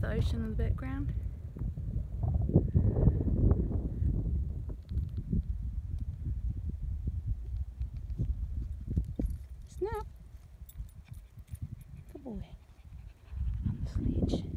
The ocean in the background. Snap! Good boy. On the sledge.